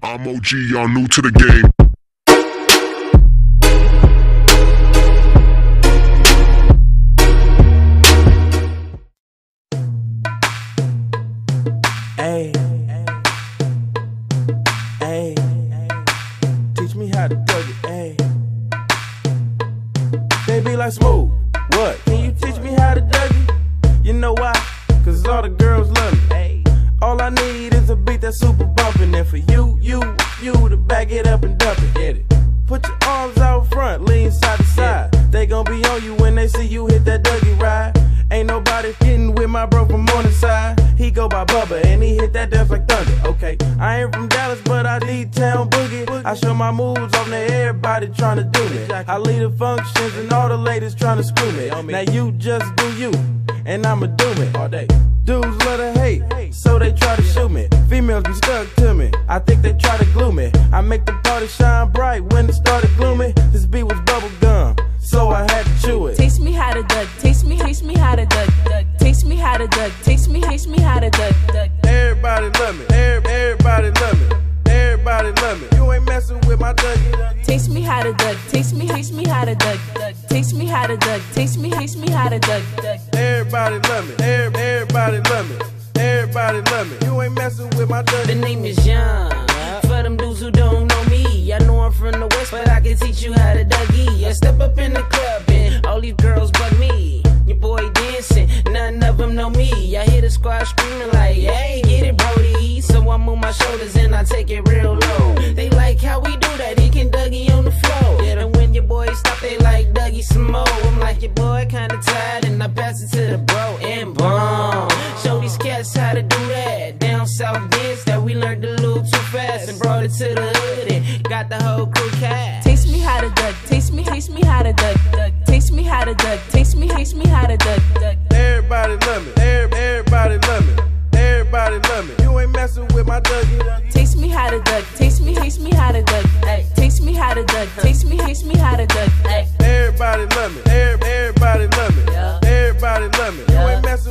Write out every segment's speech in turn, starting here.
I'm OG, y'all new to the game. Hey, hey, teach me how to Dougie. Hey, they be like smooth. What? Can you teach me how to Dougie? You know why? Cause all the girls love me. All I need is a beat that's super bumpin', and for you, you, you to back it up and dump it. Get it? Put your arms out front, lean side to side. They gon' be on you when they see you hit that Dougie ride. Ain't nobody getting with my bro from Morningside. He go by Bubba and he hit that dance like thunder. Okay, I ain't from Dallas, but I need town boogie. I show my moves on there, everybody tryna do me. I lead the functions and all the ladies tryna screw me. Now you just do you, and I'ma do it all day. Dudes love to hate, so they try to shoot me. Females be stuck to me. I think they try to glue me. I make the party shine bright when it started gloomy. This beat was bubble gum, so I had to chew it. Taste me how to duck, taste me, taste me how to duck, duck. Taste me how to duck, taste me, taste me how to duck, duck. Everybody love me, Every- everybody love me, everybody love me. You ain't messing with my Dougie. Taste me how to duck, taste me, taste me how to duck, duck. Taste me how to duck, Teach me, teach me how to duck, duck. Everybody love me, Every- everybody love me, everybody love me. You ain't messing with my The name is John. For them dudes who don't know me, I know I'm from the west, but I can teach you how to Dougie. I step up in the club and all these girls but me. Your boy dancing, none of them know me. I hear the squad screaming like, hey, get it, Brody. So I move my shoulders and I take it real your boy kinda tired, and I pass it to the bro and boom. Show these cats how to do that. Down south dance that we learned a little too fast and brought it to the hood and got the whole crew cast. Taste me how to duck, taste me, taste me how to duck, duck. Taste me how to duck, taste me, taste me how to duck, duck. Everybody love me, Every- everybody love me, everybody love me. You ain't messing with my Dougie. Taste me how to duck, taste me, taste me how to duck, ay. Taste me how to duck, taste me, taste me how to duck,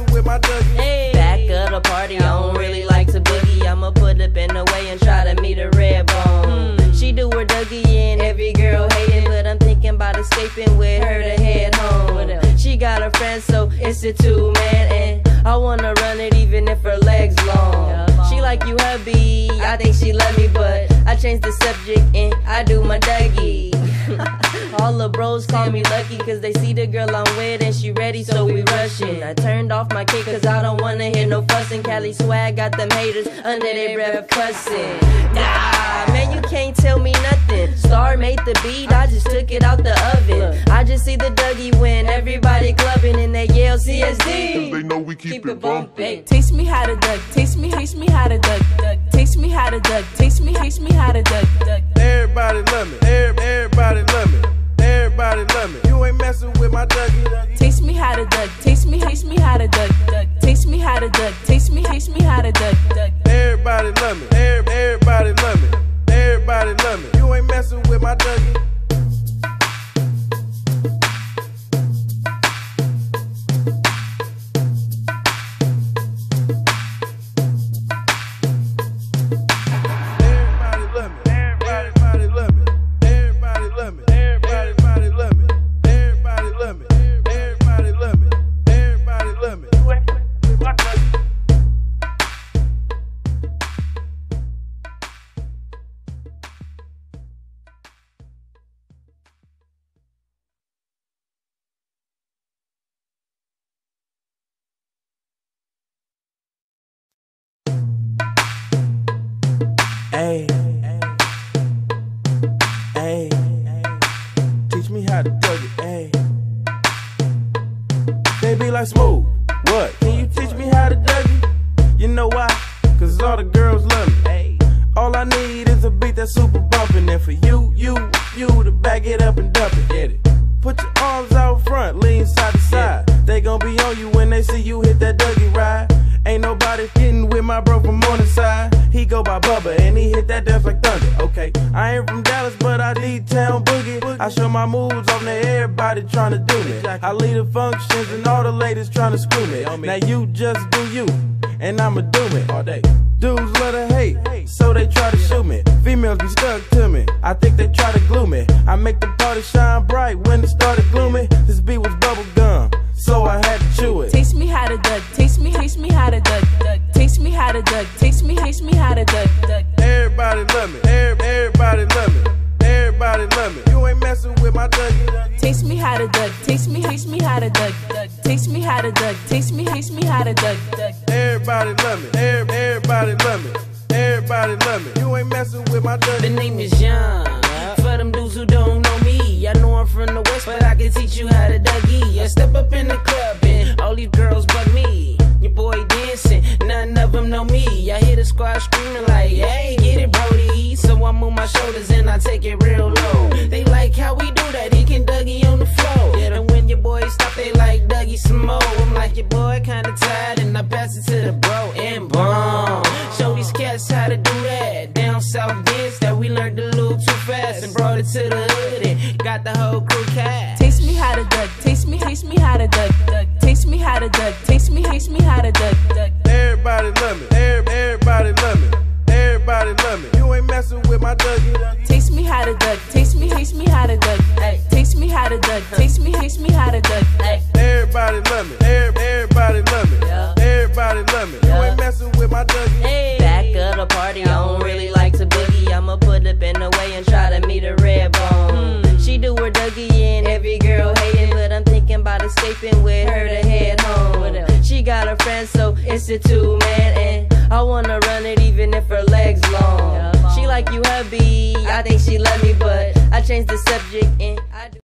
ain't with my Dougie. Back of the party, I don't really like to boogie. I'ma put up in the way and try to meet a red bone. Hmm. She do her Dougie and every girl hating, but I'm thinking about escaping with her to head home. She got her friends, so it's a two man, and I wanna run it even if her legs long. She like you, hubby. I think she love me, but I change the subject and I do my Dougie. All the bros call me lucky cause they see the girl I'm with and she ready so we rushing. I turned off my kick cause I don't wanna hear no fussing. Cali swag got them haters under their breath cussing. Nah, man, you can't tell me nothing. Star made the beat, I just took it out the oven. I just see the Dougie win, everybody clubbing and they yell CSD. They know we keep, it bumping. Taste me how to duck, taste me, taste me how to duck, duck. Taste me how to duck, taste me, taste me how to duck, duck. Everybody love me, everybody love me, everybody love me. You ain't messing with my Dougie. Taste me how to duck, taste me, taste me how to duck, duck. Taste me how to duck, taste me, taste me how to duck, duck. Everybody love me, everybody love me, everybody love me. You ain't messing with my Dougie. Be like smooth. What? Can you teach me how to Dougie? You know why? Cause all the girls love me. All I need is a beat that's super bumpin', and for you, you, you to back it up and dump it. Get it? Put your arms out front, lean side to side. They gon' be on you when they see you hit that Dougie ride. Ain't nobody getting with my bro from Morningside. He go by Bubba and he hit that dance like thunder. Okay, I ain't from Dallas, but I need town boogie. I show my moves on to everybody trying to do me. I lead the functions and all the ladies trying to screw me. Now you just do you, and I'ma do it all day. Dudes love to hate, so they try to shoot me. Females be stuck to me, I think they try to glue me. I make the party shine bright when it started gloomy. This beat was bubble gum, so I had to chew it. Teach me how to duck, teach me, teach me how to duck, duck. Teach me how to duck, teach me, teach me how to duck, duck. Everybody love me, everybody love me. Everybody love me. You ain't messing with my Dougie. Taste me how to Doug. Taste me, taste me how to Doug. Taste me how to Doug. Taste me, taste me how to Doug. Everybody love me. Every, Everybody love me. Everybody love me. You ain't messing with my Dougie. The name is Young. For them dudes who don't know me, I know I'm from the west, but I can teach you how to Dougie. I step up in the club and all these girls bug me. Your boy dancing, none of them know me. I hear the squad screaming like, hey, get it, Brody. So I move my shoulders and I take it real like, your boy kinda tired, and I pass it to the bro and boom. Show these cats how to do that. Down south dance that we learned a little too fast and brought it to the hood and got the whole crew cat. Taste me how to Doug. Taste me, taste me how to Doug. Taste me how to Doug. Taste me, taste me how to Doug. Everybody love me. Everybody love me. Everybody love me. You ain't messing with my Dougie. Taste me how to Doug. Taste me, taste me how to Doug. Taste me how to Doug. Taste me, taste me how to Doug. Everybody every girl hating, but I'm thinking about escaping with her to head home. She got a friend, so it's a two man, and I wanna run it even if her legs long. She like you, hubby. I think she love me, but I changed the subject and I do.